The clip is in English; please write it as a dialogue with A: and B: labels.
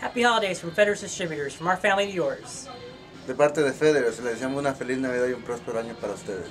A: Happy holidays from Feder's Distributors, from our family to yours.
B: De parte de Federers, les deseamos una feliz Navidad y un próspero año para ustedes.